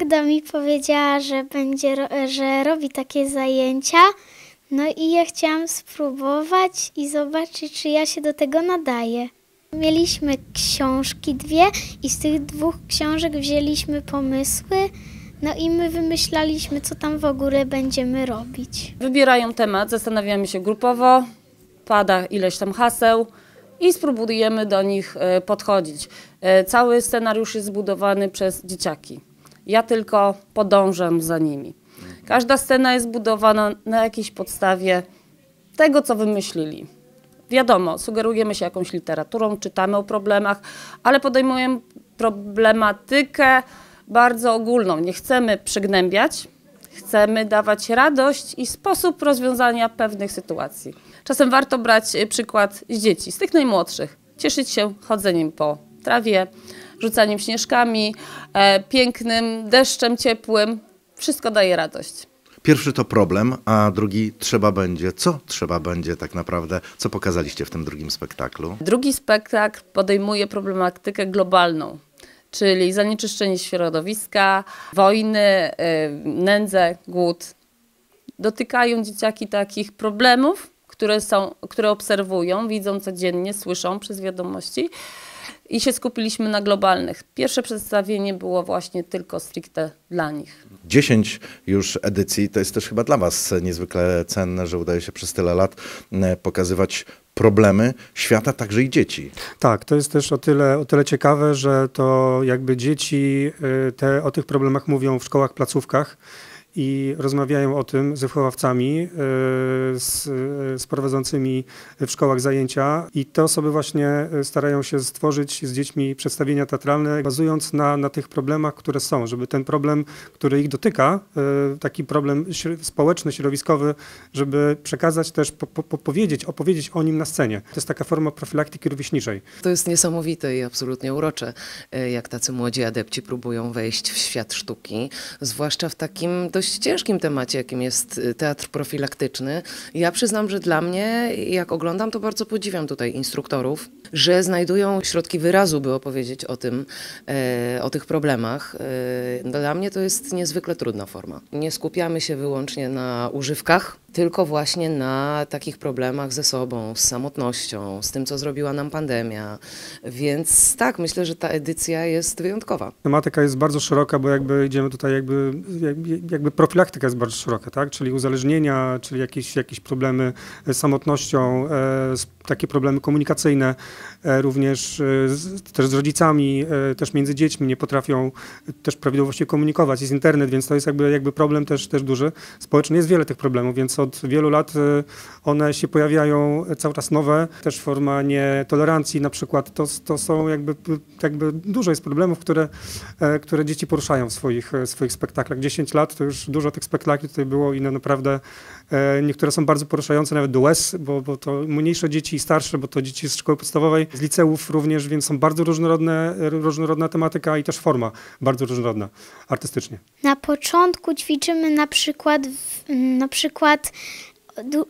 Magda mi powiedziała, że będzie, że robi takie zajęcia. No i ja chciałam spróbować i zobaczyć, czy ja się do tego nadaję. Mieliśmy książki dwie i z tych dwóch książek wzięliśmy pomysły. No i my wymyślaliśmy, co tam w ogóle będziemy robić. Wybierają temat, zastanawiamy się grupowo, pada ileś tam haseł i spróbujemy do nich e, podchodzić. E, Cały scenariusz jest zbudowany przez dzieciaki. Ja tylko podążam za nimi. Każda scena jest budowana na jakiejś podstawie tego, co wymyślili. Wiadomo, sugerujemy się jakąś literaturą, czytamy o problemach, ale podejmujemy problematykę bardzo ogólną. Nie chcemy przygnębiać, chcemy dawać radość i sposób rozwiązania pewnych sytuacji. Czasem warto brać przykład z dzieci, z tych najmłodszych. Cieszyć się chodzeniem po trawie, rzucaniem śnieżkami, e, pięknym deszczem ciepłym. Wszystko daje radość. Pierwszy to problem, a drugi trzeba będzie. Co trzeba będzie tak naprawdę? Co pokazaliście w tym drugim spektaklu? Drugi spektakl podejmuje problematykę globalną, czyli zanieczyszczenie środowiska, wojny, y, nędzę, głód. Dotykają dzieciaki takich problemów, które, są, które obserwują, widzą codziennie, słyszą przez wiadomości i się skupiliśmy na globalnych. Pierwsze przedstawienie było właśnie tylko stricte dla nich. 10 już edycji, to jest też chyba dla Was niezwykle cenne, że udaje się przez tyle lat e, pokazywać problemy świata, także i dzieci. Tak, to jest też o tyle, o tyle ciekawe, że to jakby dzieci y, te, o tych problemach mówią w szkołach, placówkach i rozmawiają o tym z wychowawcami, y, z, y, z prowadzącymi w szkołach zajęcia i te osoby właśnie y, starają się stworzyć z dziećmi przedstawienia teatralne, bazując na, na tych problemach, które są, żeby ten problem, który ich dotyka, taki problem społeczny, środowiskowy, żeby przekazać też, po, po, powiedzieć, opowiedzieć o nim na scenie. To jest taka forma profilaktyki rówieśniczej. To jest niesamowite i absolutnie urocze, e, jak tacy młodzi adepci próbują wejść w świat sztuki, zwłaszcza w takim dość ciężkim temacie, jakim jest e, teatr profilaktyczny. Ja przyznam, że dla mnie, jak oglądam, to bardzo podziwiam tutaj instruktorów, że znajdują środki wyrazu, by opowiedzieć o tym, e, o tych problemach. E, Dla mnie to jest niezwykle trudna forma. Nie skupiamy się wyłącznie na używkach, tylko właśnie na takich problemach ze sobą, z samotnością, z tym, co zrobiła nam pandemia. Więc tak, myślę, że ta edycja jest wyjątkowa. Tematyka jest bardzo szeroka, bo jakby idziemy tutaj jakby, jakby, profilaktyka jest bardzo szeroka, tak? Czyli uzależnienia, czyli jakieś, jakieś problemy z samotnością, e, takie problemy komunikacyjne, e, również e, też z rodzicami, też między dziećmi nie potrafią też prawidłowo się komunikować. Jest internet, więc to jest jakby, jakby problem też, też duży. Społecznie jest wiele tych problemów, więc od wielu lat e, one się pojawiają cały czas nowe. Też forma nietolerancji na przykład, to, to są jakby, jakby dużo jest problemów, które, e, które dzieci poruszają w swoich, e, swoich spektaklach. 10 lat to już dużo tych spektakli tutaj było i no naprawdę e, niektóre są bardzo poruszające nawet do łez, bo, bo to mniejsze dzieci i starsze, bo to dzieci z szkoły podstawowej, z liceów również, więc są bardzo różnorodne, różnorodna tematyka i też forma bardzo różnorodna artystycznie. Na początku ćwiczymy na przykład, na przykład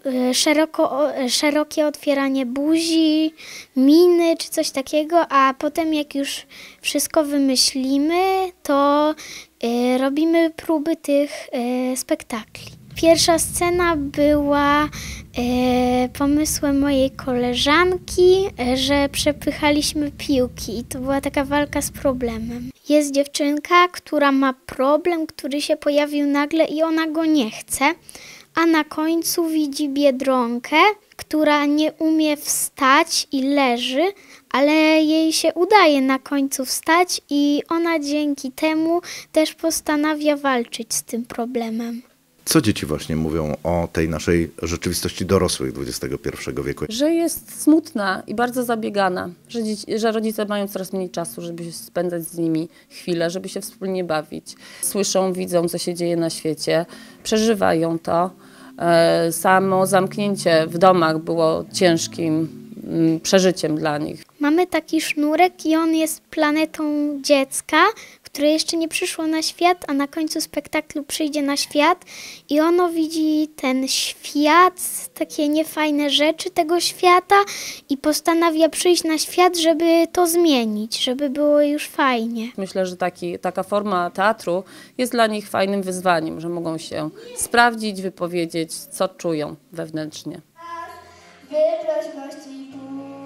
e, szeroko, e, szerokie otwieranie buzi, miny czy coś takiego, a potem jak już wszystko wymyślimy, to e, robimy próby tych spektakli. Pierwsza scena była pomysłem mojej koleżanki, że przepychaliśmy piłki i to była taka walka z problemem. Jest dziewczynka, która ma problem, który się pojawił nagle i ona go nie chce, a na końcu widzi biedronkę, która nie umie wstać i leży, ale jej się udaje na końcu wstać i ona dzięki temu też postanawia walczyć z tym problemem. Co dzieci właśnie mówią o tej naszej rzeczywistości dorosłych XXI wieku? Że jest smutna i bardzo zabiegana, że, dzieci, że rodzice mają coraz mniej czasu, żeby się spędzać z nimi chwilę, żeby się wspólnie bawić. Słyszą, widzą, co się dzieje na świecie, przeżywają to. E, Samo zamknięcie w domach było ciężkim mm, przeżyciem dla nich. Mamy taki sznurek i on jest planetą dziecka, które jeszcze nie przyszło na świat, a na końcu spektaklu przyjdzie na świat i ono widzi ten świat, takie niefajne rzeczy tego świata i postanawia przyjść na świat, żeby to zmienić, żeby było już fajnie. Myślę, że taki, taka forma teatru jest dla nich fajnym wyzwaniem, że mogą się sprawdzić, wypowiedzieć, co czują wewnętrznie. Wyprośności Bóg.